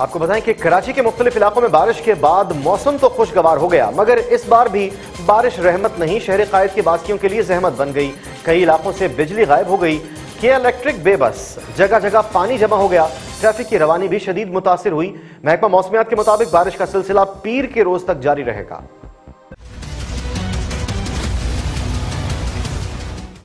आपको बताएँ कि कराची के मुख्तलिफ़ इलाकों में बारिश के बाद मौसम तो खुशगवार हो गया, मगर इस बार भी बारिश रहमत नहीं, शहर कायद के बासियों के लिए जहमत बन गई। कई इलाकों से बिजली गायब हो गई। के इलेक्ट्रिक बेबस जगह जगह पानी जमा हो गया। ट्रैफ़िक की रवानी भी शदीद मुतासर हुई। महकमा मौसमियात के मुताबिक बारिश का सिलसिला पीर के रोज तक जारी रहेगा।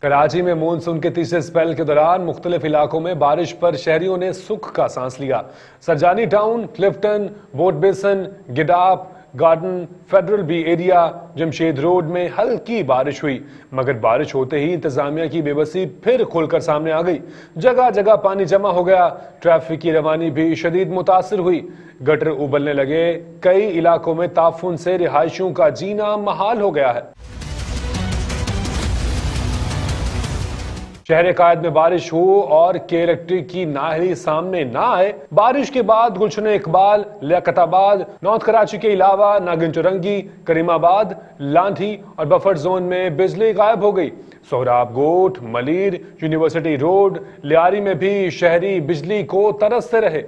कराची में मानसून के तीसरे स्पेल के दौरान मुख्तलिफ़ इलाकों में बारिश पर शहरियों ने सुख का सांस लिया। Sarjani town, Clifton boat basin, Gadap, garden, federal B area, Jamshed road में हल्की बारिश हुई। मगर बारिश होते ही इंतजामिया की बेबसी फिर खुलकर सामने आ गई। जगह जगह पानी जमा हो गया। ट्रैफ़िक की रवानी भी शदीद मुतासर हुई। गटर उबलने लगे। कई इलाकों में ताफुन से रिहायशियों का जीना महाल हो गया है। शहर कायद में बारिश हो और के इलेक्ट्रिक की नाहरी सामने ना आए, बारिश के बाद गुलशन इकबाल, लियाकताबाद नॉर्थ कराची के अलावा नागिन चुरंगी, करीमाबाद, लांठी और बफर जोन में बिजली गायब हो गई। सोहराब गोट मलिर, यूनिवर्सिटी रोड, लियारी में भी शहरी बिजली को तरसते रहे।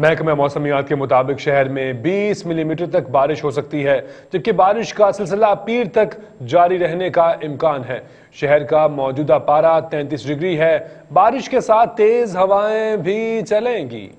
महकमा मौसमियात के मुताबिक शहर में 20 मिलीमीटर तक बारिश हो सकती है, जबकि बारिश का सिलसिला पीर तक जारी रहने का इम्कान है। शहर का मौजूदा पारा 33 डिग्री है। बारिश के साथ तेज हवाएँ भी चलेंगी।